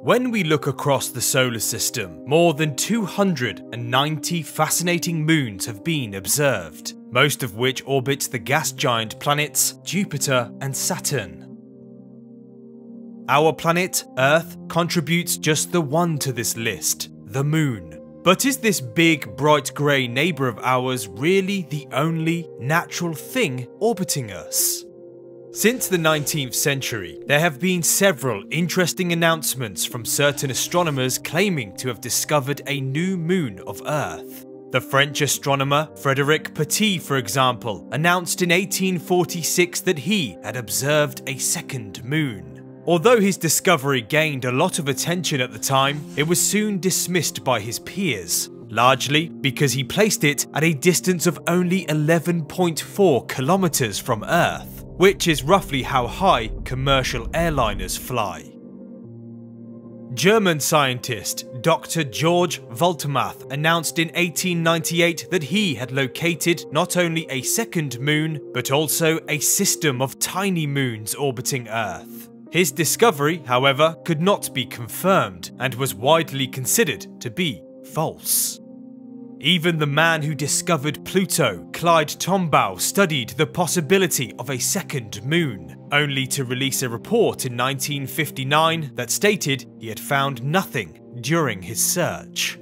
When we look across the solar system, more than 290 fascinating moons have been observed, most of which orbit the gas giant planets Jupiter and Saturn. Our planet, Earth, contributes just the one to this list, the Moon. But is this big, bright grey neighbour of ours really the only natural thing orbiting us? Since the 19th century, there have been several interesting announcements from certain astronomers claiming to have discovered a new moon of Earth. The French astronomer Frédéric Petit, for example, announced in 1846 that he had observed a second moon. Although his discovery gained a lot of attention at the time, it was soon dismissed by his peers, largely because he placed it at a distance of only 11.4 kilometers from Earth which is roughly how high commercial airliners fly. German scientist Dr. George Waltemath announced in 1898 that he had located not only a second moon, but also a system of tiny moons orbiting Earth. His discovery, however, could not be confirmed and was widely considered to be false. Even the man who discovered Pluto, Clyde Tombaugh, studied the possibility of a second moon, only to release a report in 1959 that stated he had found nothing during his search.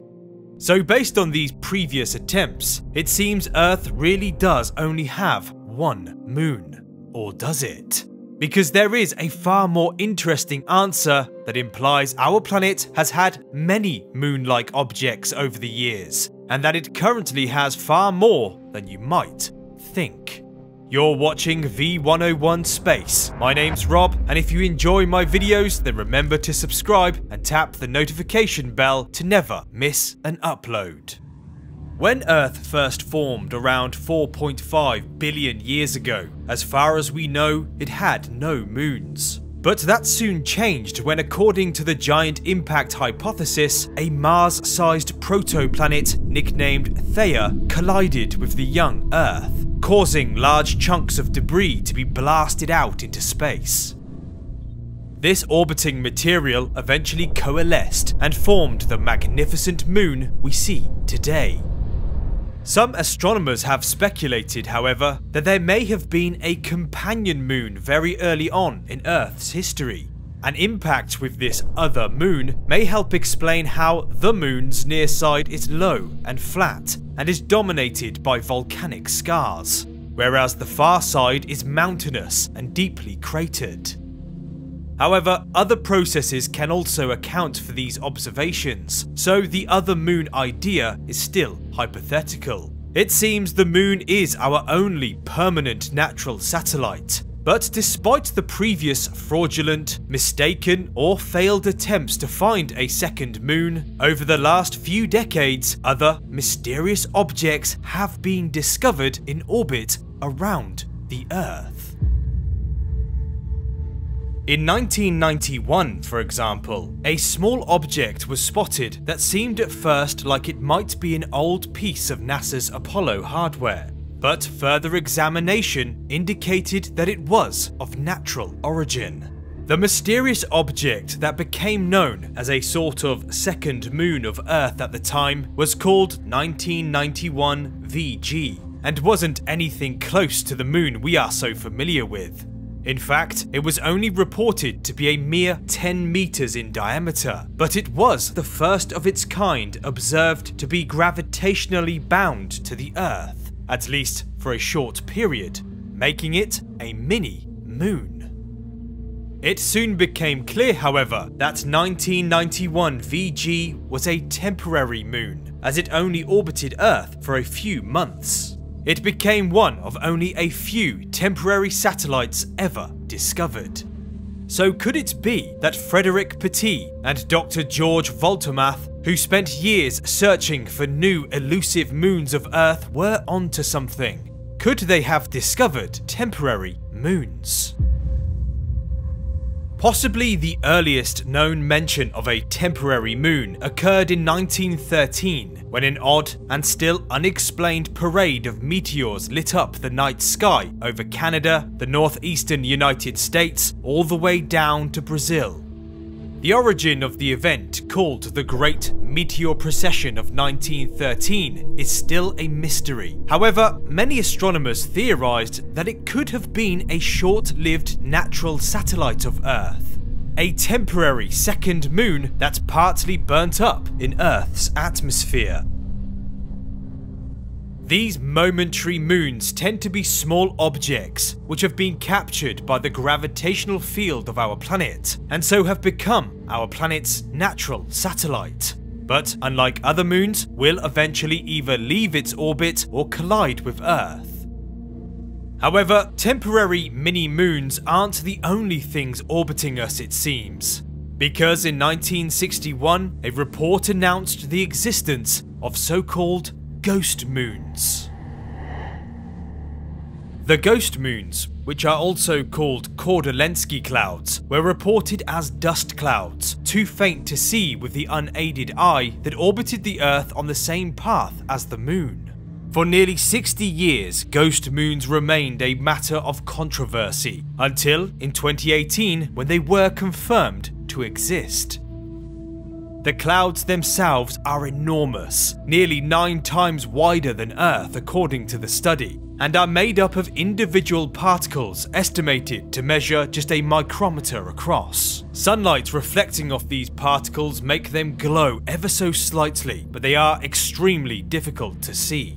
So based on these previous attempts, it seems Earth really does only have one moon. Or does it? Because there is a far more interesting answer that implies our planet has had many moon-like objects over the years, and that it currently has far more than you might think. You're watching V101 Space. My name's Rob, and if you enjoy my videos, then remember to subscribe and tap the notification bell to never miss an upload. When Earth first formed around 4.5 billion years ago, as far as we know, it had no moons. But that soon changed when according to the giant impact hypothesis, a Mars-sized protoplanet nicknamed Theia collided with the young Earth, causing large chunks of debris to be blasted out into space. This orbiting material eventually coalesced and formed the magnificent moon we see today. Some astronomers have speculated, however, that there may have been a companion moon very early on in Earth's history. An impact with this other moon may help explain how the moon's near side is low and flat and is dominated by volcanic scars, whereas the far side is mountainous and deeply cratered. However, other processes can also account for these observations, so the other moon idea is still hypothetical. It seems the moon is our only permanent natural satellite, but despite the previous fraudulent, mistaken, or failed attempts to find a second moon, over the last few decades, other mysterious objects have been discovered in orbit around the Earth. In 1991, for example, a small object was spotted that seemed at first like it might be an old piece of NASA's Apollo hardware, but further examination indicated that it was of natural origin. The mysterious object that became known as a sort of second moon of Earth at the time was called 1991 VG, and wasn't anything close to the moon we are so familiar with. In fact, it was only reported to be a mere 10 meters in diameter, but it was the first of its kind observed to be gravitationally bound to the Earth, at least for a short period, making it a mini moon. It soon became clear, however, that 1991 VG was a temporary moon, as it only orbited Earth for a few months. It became one of only a few temporary satellites ever discovered. So could it be that Frédéric Petit and Dr. George Waltemath, who spent years searching for new elusive moons of Earth, were onto something? Could they have discovered temporary moons? Possibly the earliest known mention of a temporary moon occurred in 1913 when an odd and still unexplained parade of meteors lit up the night sky over Canada, the northeastern United States, all the way down to Brazil. The origin of the event, called the Great Meteor Procession of 1913, is still a mystery. However, many astronomers theorized that it could have been a short-lived natural satellite of Earth. A temporary second moon that's partly burnt up in Earth's atmosphere. These momentary moons tend to be small objects which have been captured by the gravitational field of our planet and so have become our planet's natural satellite. But unlike other moons, will eventually either leave its orbit or collide with Earth. However, temporary mini-moons aren't the only things orbiting us it seems. Because in 1961, a report announced the existence of so-called ghost moons. The ghost moons, which are also called Kordylewski clouds, were reported as dust clouds, too faint to see with the unaided eye that orbited the Earth on the same path as the moon. For nearly 60 years, ghost moons remained a matter of controversy, until in 2018 when they were confirmed to exist. The clouds themselves are enormous, nearly nine times wider than Earth according to the study, and are made up of individual particles estimated to measure just a micrometer across. Sunlight reflecting off these particles make them glow ever so slightly, but they are extremely difficult to see.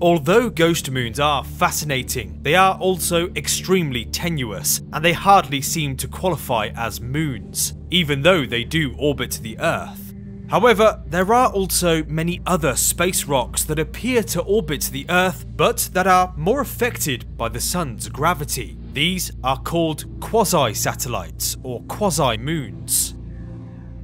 Although ghost moons are fascinating, they are also extremely tenuous, and they hardly seem to qualify as moons, even though they do orbit the Earth. However, there are also many other space rocks that appear to orbit the Earth, but that are more affected by the Sun's gravity. These are called quasi-satellites, or quasi-moons.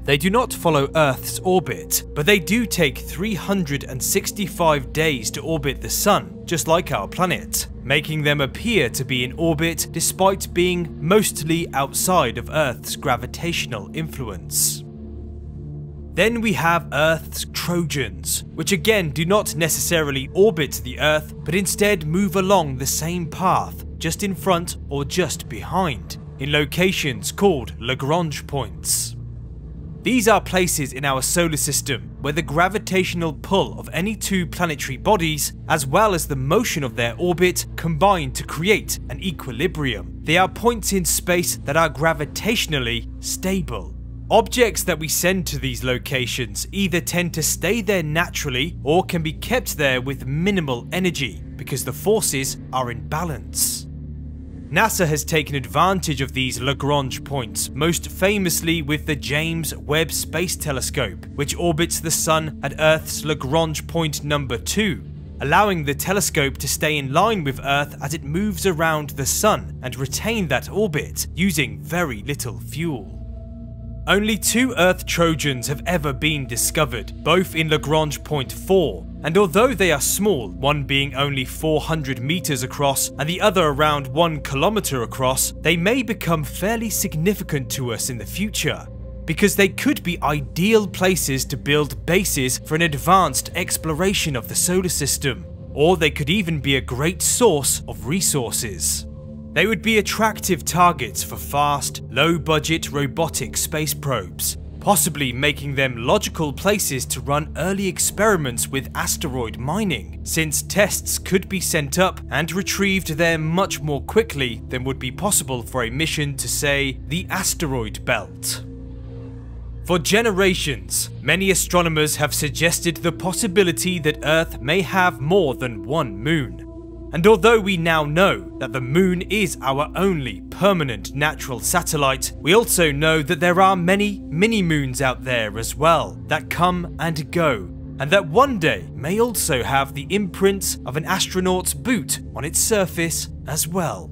They do not follow Earth's orbit, but they do take 365 days to orbit the Sun, just like our planet, making them appear to be in orbit despite being mostly outside of Earth's gravitational influence. Then we have Earth's Trojans, which again do not necessarily orbit the Earth, but instead move along the same path, just in front or just behind, in locations called Lagrange points. These are places in our solar system where the gravitational pull of any two planetary bodies, as well as the motion of their orbit, combine to create an equilibrium. They are points in space that are gravitationally stable. Objects that we send to these locations either tend to stay there naturally or can be kept there with minimal energy because the forces are in balance. NASA has taken advantage of these Lagrange points, most famously with the James Webb Space Telescope, which orbits the Sun at Earth's Lagrange point number 2, allowing the telescope to stay in line with Earth as it moves around the Sun and retain that orbit using very little fuel. Only two Earth Trojans have ever been discovered, both in Lagrange Point 4, and although they are small, one being only 400 meters across and the other around 1 kilometer across, they may become fairly significant to us in the future. Because they could be ideal places to build bases for an advanced exploration of the solar system, or they could even be a great source of resources. They would be attractive targets for fast, low-budget robotic space probes, possibly making them logical places to run early experiments with asteroid mining, since tests could be sent up and retrieved there much more quickly than would be possible for a mission to, say, the asteroid belt. For generations, many astronomers have suggested the possibility that Earth may have more than one moon, and although we now know that the moon is our only permanent natural satellite, we also know that there are many mini-moons out there as well that come and go, and that one day may also have the imprints of an astronaut's boot on its surface as well.